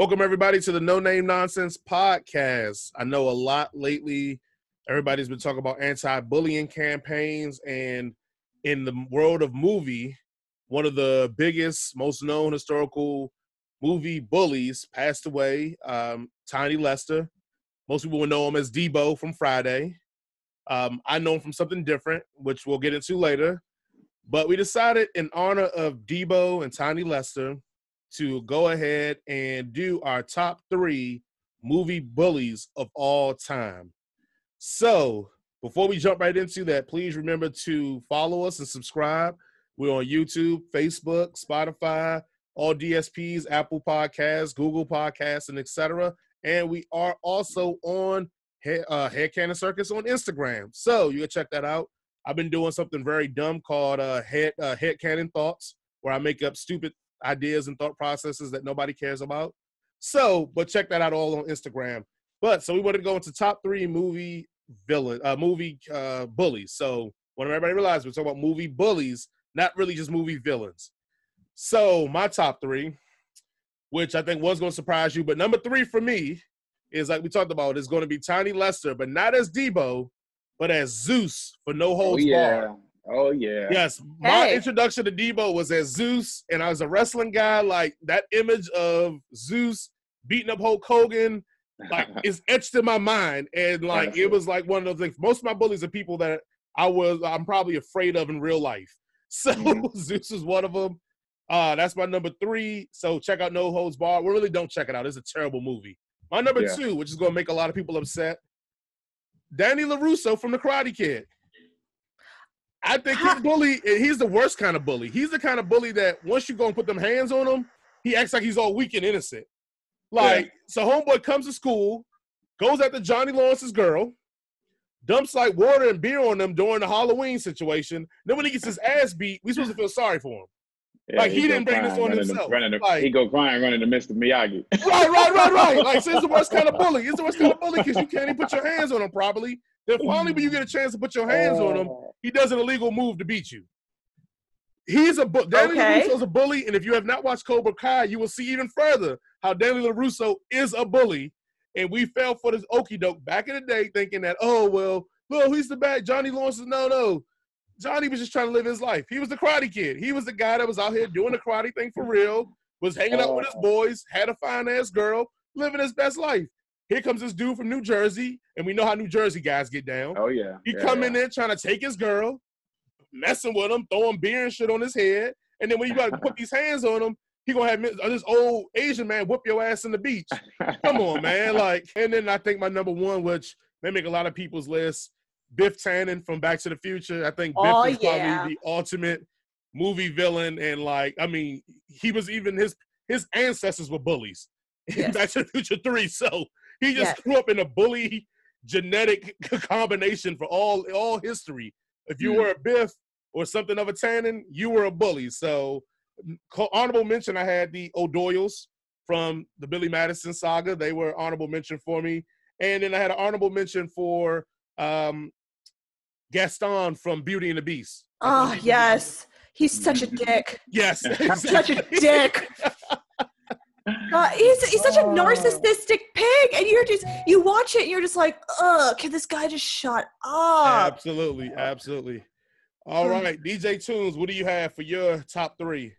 Welcome everybody to the No Name Nonsense podcast. I know a lot lately. Everybody's been talking about anti-bullying campaigns, and in the world of movie, one of the biggest, most known historical movie bullies passed away. Um, Tiny Lester. Most people will know him as Deebo from Friday. Um, I know him from something different, which we'll get into later. But we decided, in honor of Deebo and Tiny Lester, to go ahead and do our top three movie bullies of all time. So, before we jump right into that, please remember to follow us and subscribe. We're on YouTube, Facebook, Spotify, all DSPs, Apple Podcasts, Google Podcasts, and etc. And we are also on Head, uh, Head Cannon Circus on Instagram. So you can check that out. I've been doing something very dumb called uh, Head uh, Head Cannon Thoughts, where I make up stupid ideas and thought processes that nobody cares about. So, but check that out all on Instagram. But so we wanted to go into top three movie villain, uh, movie uh, bullies. So when everybody realized we're talking about movie bullies, not really just movie villains. So my top three, which I think was going to surprise you, but number three for me is like we talked about, is going to be Tiny Lester, but not as Deebo, but as Zeus for No Holds oh, yeah. Barred. Oh yeah. Yes, my introduction to Deebo was as Zeus, and I was a wrestling guy. Like that image of Zeus beating up Hulk Hogan, like is etched in my mind, and like it was like one of those things. Most of my bullies are people that I was I'm probably afraid of in real life. So mm-hmm. Zeus is one of them. Uh, that's my number three. So check out No Holds Barred. We really don't check it out. It's a terrible movie. My number yeah. two, which is going to make a lot of people upset, Danny LaRusso from The Karate Kid. I think he's bully. He's the worst kind of bully. He's the kind of bully that once you go and put them hands on him, he acts like he's all weak and innocent. Like, yeah. so homeboy comes to school, goes after Johnny Lawrence's girl, dumps like water and beer on them during the Halloween situation. Then when he gets his ass beat, we supposed to feel sorry for him. Yeah, like he, he didn't bring this on himself. To, like, he go crying running to Mr. Miyagi. right, right, right, right. Like so he's the worst kind of bully. He's the worst kind of bully because you can't even put your hands on him properly. Then finally, when you get a chance to put your hands on him. He does an illegal move to beat you. He's a bu- Danny okay. LaRusso's a bully, and if you have not watched Cobra Kai, you will see even further how Danny LaRusso is a bully. And we fell for this okey doke back in the day, thinking that, oh well, well, he's the bad Johnny Lawrence. Is, no, no. Johnny was just trying to live his life. He was the karate kid. He was the guy that was out here doing the karate thing for real, was hanging out oh. with his oh. boys, had a fine ass girl, living his best life. Here comes this dude from New Jersey, and we know how New Jersey guys get down. Oh yeah. He yeah, come yeah. in there trying to take his girl, messing with him, throwing beer and shit on his head, and then when you got to put these hands on him, he gonna have uh, this old Asian man whoop your ass in the beach. Come on, man. Like, and then I think my number one, which may make a lot of people's list, Biff Tannen from Back to the Future. I think Biff oh, is yeah. probably the ultimate movie villain, and like, I mean, he was even his his ancestors were bullies in Back to the Future Three. So he just yes. grew up in a bully genetic combination for all all history. If you mm. were a Biff or something of a Tannen, you were a bully. So honorable mention, I had the O'Doyles from the Billy Madison saga. They were honorable mention for me. And then I had an honorable mention for um, Gaston from Beauty and the Beast. Oh, yes. He's such a dick. Yes. Exactly. such a dick. Uh, he's he's such a narcissistic pig, and you're just you watch it, and you're just like, ugh, can this guy just shut up? Absolutely, absolutely. All right, DJ Tunez, what do you have for your top three?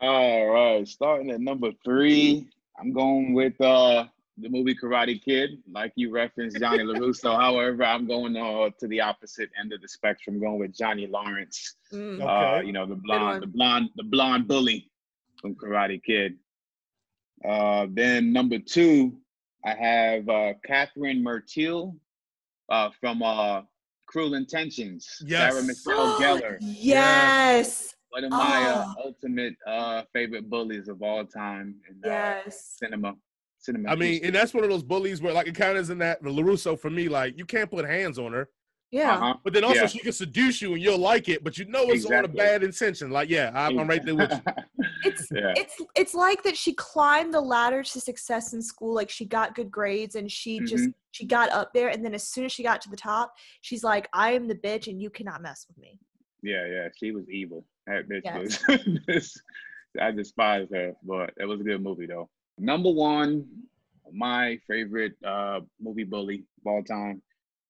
All right, starting at number three, I'm going with uh the movie Karate Kid, like you referenced Johnny LaRusso. However, I'm going uh, to the opposite end of the spectrum, going with Johnny Lawrence. Mm, okay. Uh, you know, the blonde, the blonde, the blonde bully from Karate Kid. Uh, then number two, I have uh, Kathryn Merteuil uh, from uh, Cruel Intentions. Yes. Sarah Michelle Gellar. Yes. One of my uh, oh. ultimate uh, favorite bullies of all time in uh, yes. cinema. Cinema. I mean, and that's one of those bullies where, like, it kind of is in that the Larusso for me. Like, you can't put hands on her. Yeah. Uh-huh. But then also yeah. she can seduce you and you'll like it, but you know it's exactly. on a bad intention. Like, yeah, I'm, I'm right there with you. It's yeah. it's it's like that she climbed the ladder to success in school. Like she got good grades and she mm-hmm. just she got up there and then as soon as she got to the top, she's like, I am the bitch and you cannot mess with me. Yeah, yeah. She was evil. That bitch yes. was I despise her, but it was a good movie though. number one, my favorite uh, movie bully of all time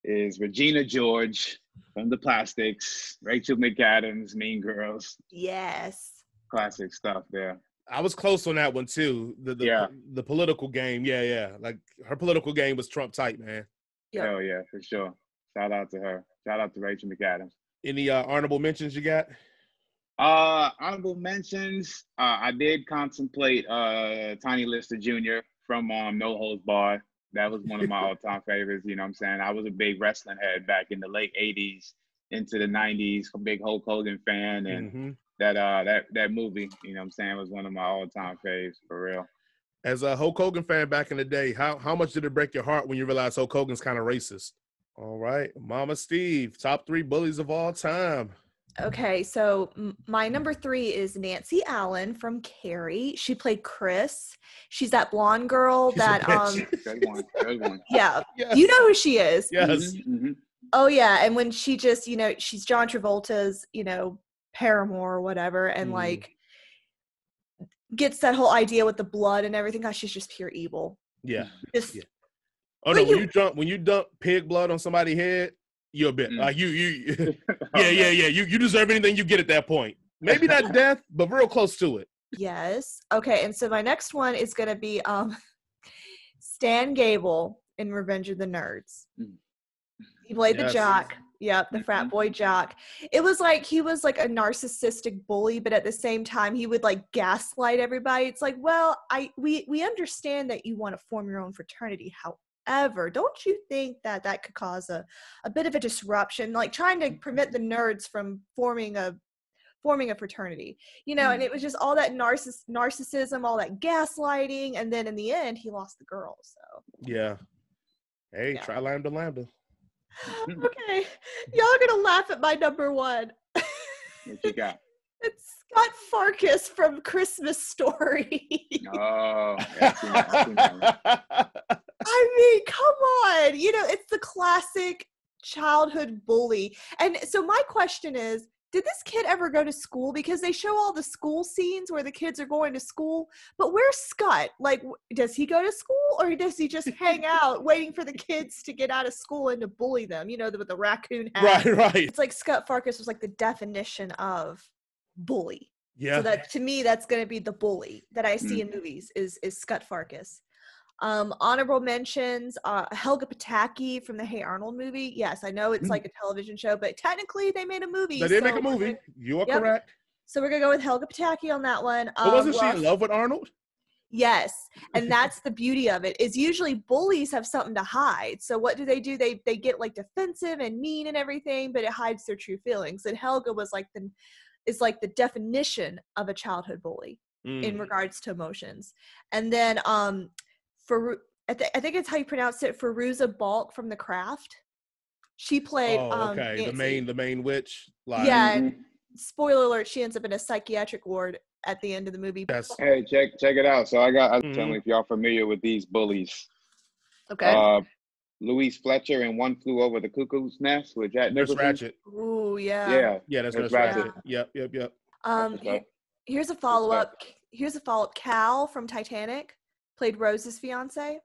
is Regina George from the Plastics, Rachel McAdams, Mean Girls, Yes. Classic stuff there. I was close on that one too. The the, Yeah. the political game. Yeah, yeah. Like her political game was Trump tight, man. Yep. Hell yeah, for sure. Shout out to her. Shout out to Rachel McAdams. Any uh, honorable mentions you got? Uh, honorable mentions. Uh, I did contemplate uh Tiny Lister Jr. from um, No Holds Barred. That was one of my all-time favorites. You know what I'm saying? I was a big wrestling head back in the late '80s into the '90s. A big Hulk Hogan fan, and hmm that uh that that movie, you know what I'm saying, was one of my all-time faves for real. As a Hulk Hogan fan back in the day, how how much did it break your heart when you realized Hulk Hogan's kind of racist? All right, Mama Steve, top three bullies of all time. Okay, so my number three is Nancy Allen from Carrie. She played Chris. She's that blonde girl She's that um Good one. Good one. yeah, yes. you know who she is. Yes. Mhm, mhm. Oh yeah, and when she just, you know, she's John Travolta's, you know, paramour or whatever and Mhm. like gets that whole idea with the blood and everything. Gosh, she's just pure evil. Yeah. Just Yeah. Oh no, But when you- you dump when you dump pig blood on somebody's head, you're a bit Mm. like you you Oh, yeah yeah yeah you you deserve anything you get at that point. Maybe not death, but real close to it. Yes. Okay. And so my next one is going to be um, Stan Gable in Revenge of the Nerds. Mm. He played Yes. the jock. Yep, the frat Mhm. boy jock. It was like he was like a narcissistic bully, but at the same time he would like gaslight everybody. It's like, well, I we we understand that you want to form your own fraternity. However, don't you think that that could cause a a bit of a disruption, like trying to prevent the nerds from forming a forming a fraternity? you know, and Mm. it was just all that narciss- narcissism, all that gaslighting, and then in the end, he lost the girl. So Yeah. Hey, Yeah. try lambda lambda. Mm-hmm. okay, y'all are gonna laugh at my number one. What you got? it's Scott Farkus from Christmas Story. Oh, yeah, I've I've seen that one. I mean, come on, you know, it's the classic childhood bully. And so my question is. Did this kid ever go to school? Because they show all the school scenes where the kids are going to school, but where's Scott? Like, does he go to school or does he just hang out waiting for the kids to get out of school and to bully them? You know, the, with the raccoon hat. right, right. It's like Scott Farkus was like the definition of bully. Yeah. So that to me, that's going to be the bully that I see Mm. in movies is is Scott Farkus. Um, honorable mentions: uh, Helga Pataki from the Hey Arnold movie. Yes, I know it's Mm. like a television show, but technically they made a movie. they did make a movie. You are Yep. correct. so we're gonna go with Helga Pataki on that one. But Um, wasn't she in love with Arnold? Yes, and that's the beauty of it. Is usually bullies have something to hide. So what do they do? They they get like defensive and mean and everything, but it hides their true feelings. And Helga was like the is like the definition of a childhood bully in Mm. regards to emotions. And then um for I, th- I think it's how you pronounce it, Fairuza Balk from The Craft. She played Oh, um okay. The main the main witch. Like, Yeah. Mhm. Spoiler alert, she ends up in a psychiatric ward at the end of the movie. Yes. Hey, check check it out. So I got. I tell Mhm. me if y'all familiar with these bullies. Okay. Uh, Louise Fletcher and One Flew Over the Cuckoo's Nest with Jack Nurse Ratched. Ooh, yeah. Yeah. Yeah, that's Nurse Nurse Ratched. Ratched. Yep, yep, yep. Um, he- here's a follow up. Here's a follow up. Cal from Titanic played Rose's fiance.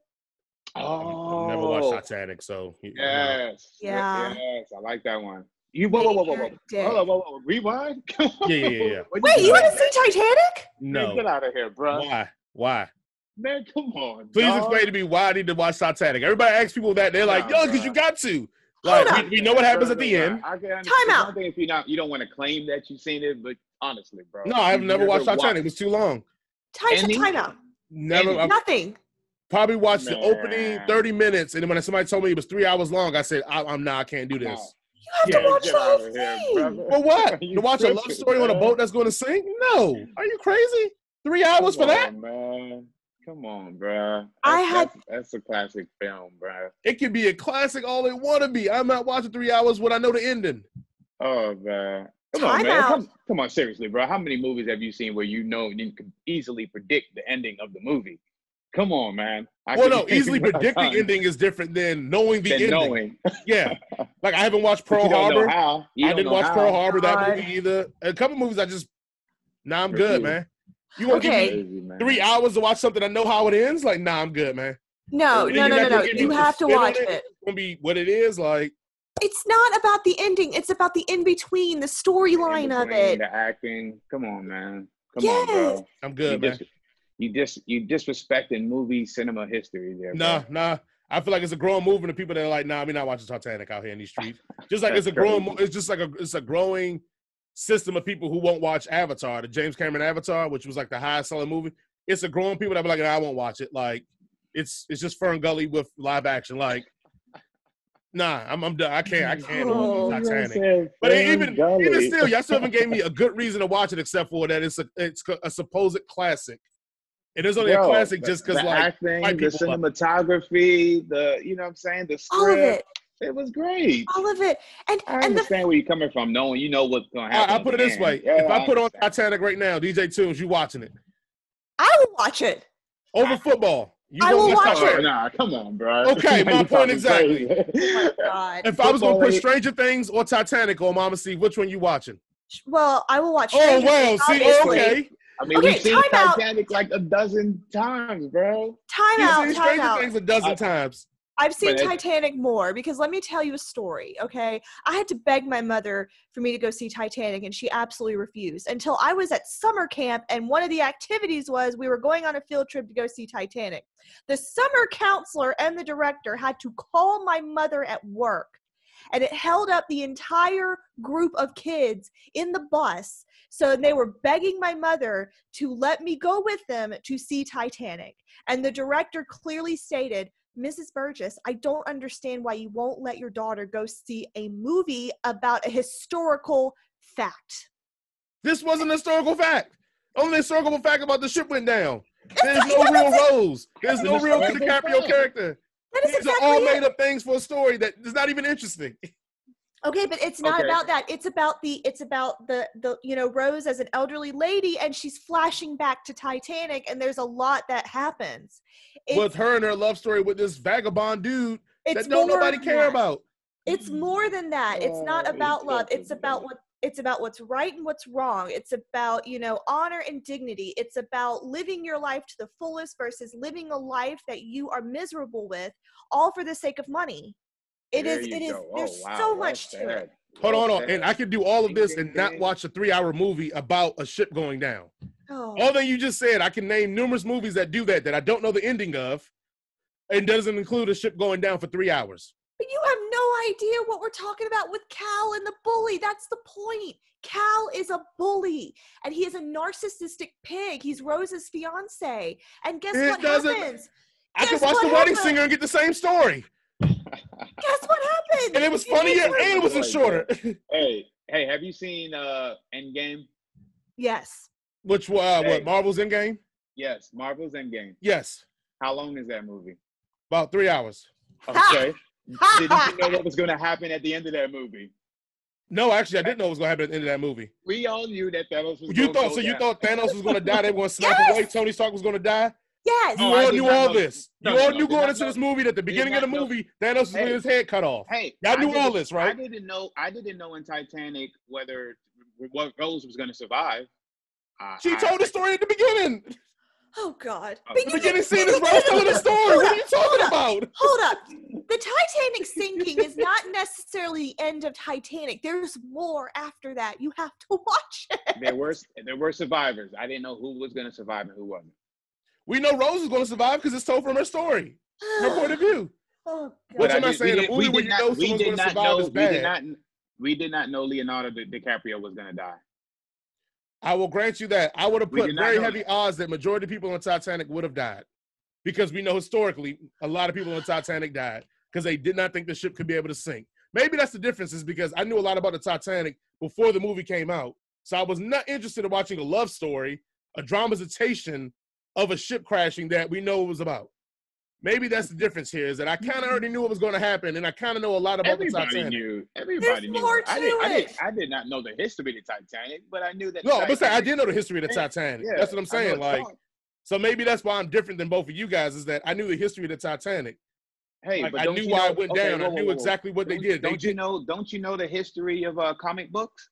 Oh, I've never watched oh. Titanic, so you know. Yes. Yeah. Yes, I like that one. You whoa whoa whoa whoa whoa. Dick. Hold on, whoa, whoa, rewind. Yeah, yeah, yeah, yeah. What Wait, you want to see Titanic? Man, get out of here, bro. Why? Why? Man, come on. Please dog. explain to me why I need to watch Titanic. Everybody asks people that. They're like, Nah, yo, because you got to. Like, we, we know what happens at the bro, end. I can understand. Time out. One thing if you not you don't want to claim that you've seen it, but honestly, bro. No, I've you've never watched watched- Titanic. It was too long. Time, Ending? time out. Never. Ending. I Nothing. probably watched the opening 30 minutes. And then when somebody told me it was three hours long, I said, I, I'm not, I can't do this. You have Yeah, to watch the whole of here, thing. For what? To watch a love tripping, story on a boat that's going to sink? No. Are you crazy? Three hours Come for that? on, man. Come on, bro. I That's, had- that's, that's a classic film, bro. It could be a classic all it want to be. I'm not watching three hours when I know the ending. Oh man. Come Time on, man. Come, come on, seriously, bro. How many movies have you seen where you know you can easily predict the ending of the movie? Come on, man. I well, can- no, easily I predicting can't. ending is different than knowing the Than ending. knowing. Yeah. Like I haven't watched Pearl you don't know Harbor. how. You I didn't watch how. Pearl Harbor, that God. movie either. A couple movies I just, nah, I'm good, Review. man. You want to Okay. give me Crazy, man. three hours to watch something I know how it ends? Like, nah, I'm good, man. No, no, you're no, no, no. You have to watch it? it. It's gonna be what it is. Like, It's not about the ending. It's about the in between, the storyline of it. The acting. Come on, man. Come on, bro. I'm You, good, man. dis- you dis you disrespecting movie cinema history there. bro. Nah, nah. I feel like it's a growing movement of people that are like, nah, we're not watching Titanic out here in these streets. Just like it's a growing, crazy. it's just like a, it's a growing system of people who won't watch Avatar, the James Cameron Avatar, which was like the highest selling movie. It's a growing people that be like, nah, I won't watch it. Like, it's it's just Fern Gully with live action. Like, nah, I'm I'm done. I can't I can't Oh, watch You know I'm Titanic. saying? But Fern even Gully. even still, y'all still haven't gave me a good reason to watch it, except for that it's a it's a supposed classic. It is only a classic the- just because like acting, white the people love cinematography, the you know what I'm saying, the script, All of it. it was great. All of it. And I and the understand where you're coming from, knowing you know what's gonna I, happen. I put it at this end. way: Yeah, if I put on. Titanic right now, DJ Tunez, you watching it I will watch it. over football? You I will watch it. Nah, come on, bro. Okay, my point exactly. Oh my God. If I was gonna put Stranger Things or Titanic on Mama Steve, which one you watching? Well, I will watch. Oh Stranger well, Things, see, obviously. okay. I mean, Okay, we've seen time out. Titanic like a dozen times, bro. Time You've out. seen Time Stranger out. Things a dozen I- times. I've seen But it- Titanic more because let me tell you a story, okay? I had to beg my mother for me to go see Titanic and she absolutely refused until I was at summer camp and one of the activities was we were going on a field trip to go see Titanic. The summer counselor and the director had to call my mother at work and it held up the entire group of kids in the bus. So they were begging my mother to let me go with them to see Titanic. And the director clearly stated, Mrs. Burgess, I don't understand why you won't let your daughter go see a movie about a historical fact. This wasn't a historical fact. Only historical fact about the ship went down. There's That's no not- real Rose. There's no real historical DiCaprio character. That is These are exactly all it. made up things for a story that is not even interesting. Okay, but it's not Okay. about that. It's about the it's about the the you know Rose as an elderly lady and she's flashing back to Titanic and there's a lot that happens. It's, With her and her love story with this vagabond dude it's that don't more nobody than care that. about. It's more than that. It's not Oh, about love. It's about what it's about what's right and what's wrong. It's about, you know, honor and dignity. It's about living your life to the fullest versus living a life that you are miserable with all for the sake of money. It There is you it is go. Oh, there's wow, so well much to it. Hold on, hold on. And I could do all of this and not watch a three hour movie about a ship going down. Oh. All that you just said, I can name numerous movies that do that that I don't know the ending of, and doesn't include a ship going down for three hours. But you have no idea what we're talking about with Cal and the bully. That's the point. Cal is a bully and he is a narcissistic pig. He's Rose's fiance. And guess It what happens? I could Guess watch what The Wedding? Singer and get the same story, Guess what happened? and it was You funnier and it was Right, shorter. Hey, hey, have you seen uh Endgame? Yes. Which uh, Hey. what Marvel's Endgame? Yes, Marvel's Endgame. Yes, How long is that movie? about three hours. Okay. Didn't you know what was going to happen at the end of that movie? No, actually, I didn't know what was gonna happen at the end of that movie. We all knew that Thanos was. You gonna thought go so? You thought Thanos was gonna die? They were gonna snap Yes! away. Tony Stark was gonna die. Yes. You Oh, all knew all know- this. no, you no, all no, knew did going into know- this movie that the beginning of the not know- movie, Thanos was Hey. getting his head cut off. Hey, Y'all I knew all this, right? I didn't know. I didn't know in Titanic whether what Rose was going to survive. Uh, She I- told the story at the beginning. Oh God. Oh, The beginning didn't- scene is Rose didn't- telling the story. Hold What are you talking hold about? Hold up. The Titanic sinking is not necessarily the end of Titanic. There's more after that. You have to watch it. there were there were survivors. I didn't know who was going to survive and who wasn't. We know Rose is gonna survive because it's told from her story, her point of view. Oh, Which am I did- saying? We A did, movie we where you not, know someone's gonna survive know. is We did bad. not. We did not know Leonardo DiCaprio was going to die. I will grant you that. I would have put very heavy that. odds that majority of people on Titanic would have died. Because we know historically a lot of people on Titanic died because they did not think the ship could be able to sink. Maybe that's the difference, is because I knew a lot about the Titanic before the movie came out. So I was not interested in watching a love story, a dramatization of a ship crashing that we know it was about. Maybe that's the difference here, is that I kind of already knew what was going to happen, and I kind of know a lot about the Everybody Titanic. knew. Everybody knew. more I did. to I did. it. I did not know the history of the Titanic, but I knew that. No, but say I did know the history of the Titanic. yeah, that's what I'm saying. Like, called. so maybe that's why I'm different than both of you guys. Is that I knew the history of the Titanic. Hey, Like, but I knew why know- it went okay, down. whoa, I whoa, knew whoa, whoa. exactly what they Don't- did. Don't you did. know? Don't you know the history of uh, comic books?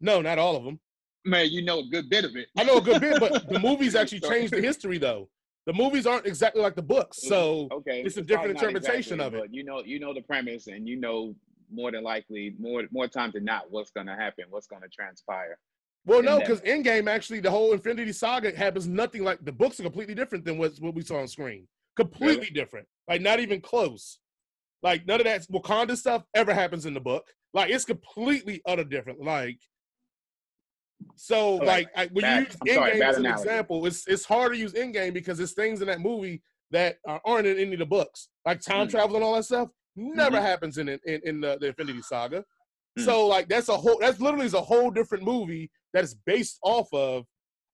No, not all of them. Man, you know a good bit of it. I know a good bit, but the movies actually changed the history though. The movies aren't exactly like the books, mm, so okay, it's a probably different interpretation exactly, of it. But you know, you know the premise, and you know more than likely, more more times than not, what's gonna happen, what's gonna transpire. Well, no, because Endgame actually the whole Infinity Saga happens nothing like the books are completely different than what what we saw on screen. Completely different, like not even close. Like none of that Wakanda stuff ever happens in the book. Like it's completely utter different. Like so, Okay. like I, when Bad- you use Endgame bad as an analogy. example, it's it's hard to use in game because it's things in that movie that are, aren't in any of the books, like time Mm. travel and all that stuff. Never Mhm. happens in in, in the, the Infinity Saga. Mm. So like that's a whole that's literally is a whole different movie that is based off of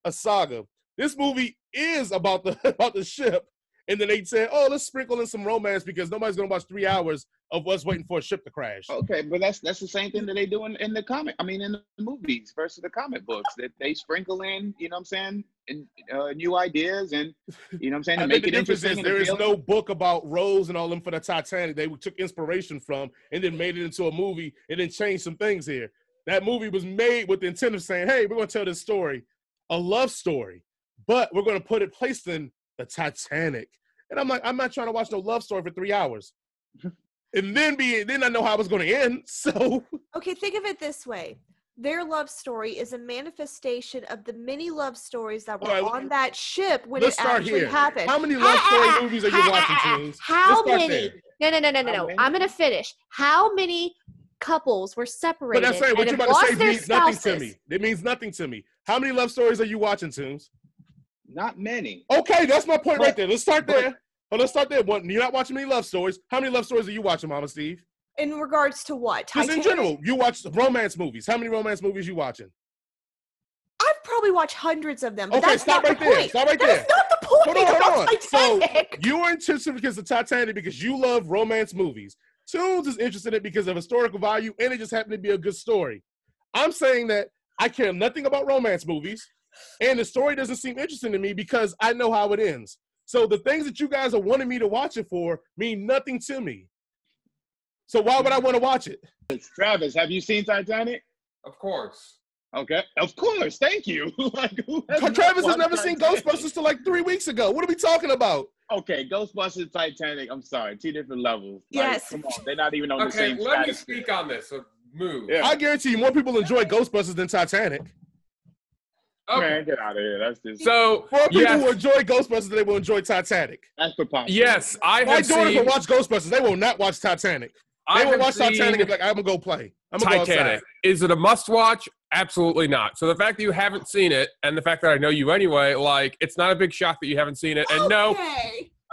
a saga. This movie is about the about the ship, and then they said, "Oh, let's sprinkle in some romance because nobody's gonna watch three hours of us waiting for a ship to crash." Okay, but that's that's the same thing that they do in, in the comic. I mean, in the movies versus the comic books, that they sprinkle in, you know, what I'm saying, and uh, new ideas, and you know, what I'm saying, I to think make the it difference is there is no book about Rose and all them for the Titanic. They took inspiration from and then made it into a movie and then changed some things here. That movie was made with the intent of saying, "Hey, we're going to tell this story, a love story, but we're going to put it placed in the Titanic." And I'm like, I'm not trying to watch no love story for three hours, and then be then I know how it was going to end. So Okay, think of it this way. Their love story is a manifestation of the many love stories that were All right, on that ship when let's it start actually here. happened. how many love story movies are you watching, Tunez? How many? there. No, no, no, no, no, no. I'm gonna finish. How many couples were separated? But separated that's saying what you're have about to say their means nothing to me. It means nothing to me. How many love stories are you watching, Tunez? Not many. Okay, that's my point But- right there. Let's start but- there. Oh, let's start there. One, you're not watching many love stories. How many love stories are you watching, Mama Steve? in regards to what? Just in general, you watch romance movies. How many romance movies you watching? I've probably watched hundreds of them. But Okay, that's stop not right the there. Point. Stop right That's there. not the point Hold on, hold on. So you are interested because of Titanic because you love romance movies. Tunez is interested in it because of historical value and it just happened to be a good story. I'm saying that I care nothing about romance movies and the story doesn't seem interesting to me because I know how it ends. So the things that you guys are wanting me to watch it for mean nothing to me. So why would I want to watch it? Travis, have you seen Titanic? Of course. Okay, of course. Thank you. like, who has Travis has watched never seen Ghostbusters till like three weeks ago. What are we talking about? Okay, Ghostbusters, Titanic. I'm sorry, two different levels. Like, Yes. come on, they're not even on the same. Okay, same let me status. speak on this. So move. Yeah. I guarantee you more people enjoy Ghostbusters than Titanic. Okay. Man, get out of here. That's just So For people yes, will enjoy Ghostbusters they will enjoy Titanic. that's preposterous. yes, I My have daughters seen. will watch Ghostbusters. They will not watch Titanic. I They will watch seen Titanic and be like, I'm gonna go play. I'm gonna Titanic. Is it a must-watch? Absolutely not. So the fact that you haven't seen it, and the fact that I know you anyway, like it's not a big shock that you haven't seen it. And no,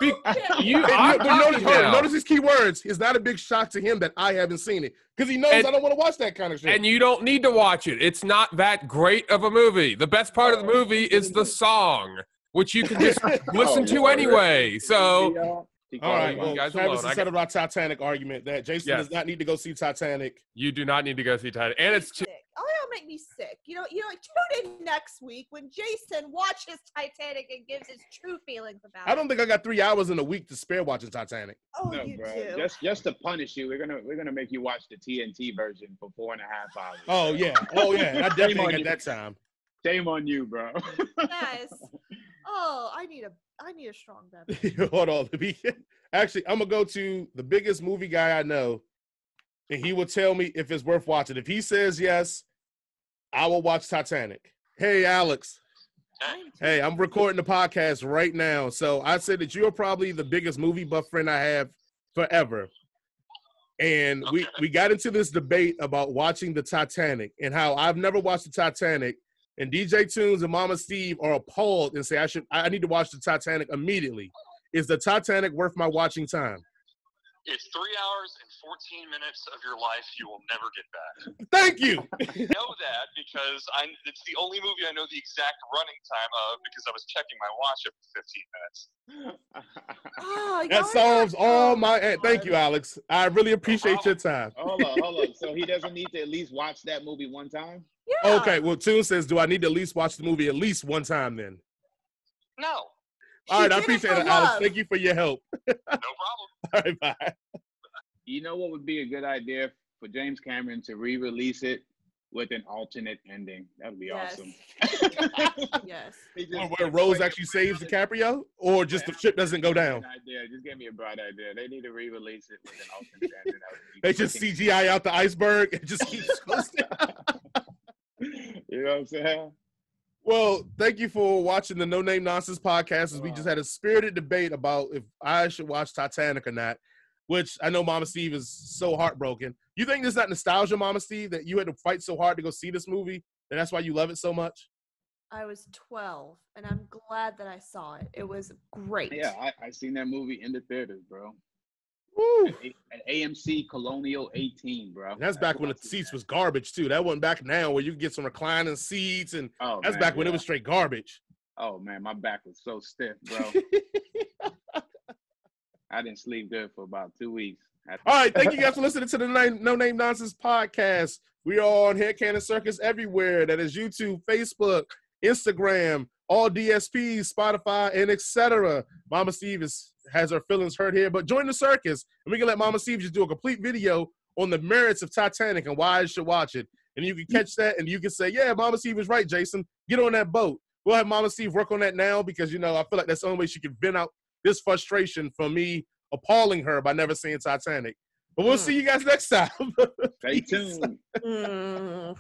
Okay. be- Okay. you. I'm And but notice, talking hold on, now. notice his key words. It's not a big shock to him that I haven't seen it because he knows And- I don't want to watch that kind of shit. and you don't need to watch it. It's not that great of a movie. The best part of the movie is the song, which you can just oh, listen Oh, to Lord. anyway. So He All called right, me well, you guys Travis alone. has I settled our Titanic argument that Jason Yes. does not need to go see Titanic. you do not need to go see Titanic, and it's sick. Oh, that'll make me sick. You know, you know, tune in next week when Jason watches Titanic and gives his true feelings about it. I don't think I got three hours in a week to spare watching Titanic. it. Oh, No, you bro. do. Just just to punish you, we're gonna we're gonna make you watch the TNT version for four and a half hours. Oh yeah, oh yeah, I definitely on got you. that time. Shame on you, bro. yes. Oh, I need a, I need a strong beverage. Hold on, let me. Actually, I'm gonna go to the biggest movie guy I know, and he will tell me if it's worth watching. If he says yes, I will watch Titanic. Hey, Alex. Hey, I'm recording the podcast right now, so I said that you're probably the biggest movie buff friend I have forever. And we we got into this debate about watching the Titanic and how I've never watched the Titanic, and DJ Tunez and Mama Steve are appalled and say I should I need to watch the Titanic immediately. Is the Titanic worth my watching time? It's three hours and 14 minutes of your life you will never get back. Thank you. I know that because I, it's the only movie I know the exact running time of because I was checking my watch every 15 minutes. Oh, That solves not all my. eh, Thank you, Alex. I really appreciate your time. hold on, hold on. So he doesn't need to at least watch that movie one time? Yeah. Okay, well, Tune says, do I need to at least watch the movie at least one time then? No, All right, I appreciate for it, Alex. Thank you for your help. no problem. All right, bye. You know what would be a good idea for James Cameron to re-release it with an alternate ending. That would be Yes. awesome. Yes. He Where, where Rose actually saves DiCaprio, or just the ship doesn't go down. Idea. Just give me a bright idea. They need to re-release it with an alternate ending. That would be They just CGI out the iceberg and just keeps coasting. you know what I'm saying? Well, thank you for watching the No Name Nonsense podcast. As we just had a spirited debate about if I should watch Titanic or not, which I know Mama Steve is so heartbroken. You think there's not nostalgia, Mama Steve, that you had to fight so hard to go see this movie, and that's why you love it so much? I was 12 and I'm glad that I saw it. It was great. Yeah, I, I seen that movie in the theaters, bro. Woo! At AMC Colonial 18, bro. And that's back when the seats that. was garbage too. That wasn't back now where you could get some reclining seats, and Oh, that's man, back when it was straight garbage. Oh man, my back was so stiff, bro. I didn't sleep good for about two weeks. All right, thank you guys for listening to the No Name Nonsense podcast. We are on Head Cannon Circus everywhere. That is YouTube, Facebook, Instagram, all DSPs, Spotify, and etc. Mama Steve is, has her feelings hurt here, but join the circus, and we can let Mama Steve just do a complete video on the merits of Titanic and why I should watch it. And you can catch that, and you can say, "Yeah, Mama Steve was right, Jason. Get on that boat." We'll have Mama Steve work on that now because you know I feel like that's the only way she can vent out this frustration from me appalling her by never seeing Titanic. But we'll Hmm. see you guys next time. Stay tuned. Mm.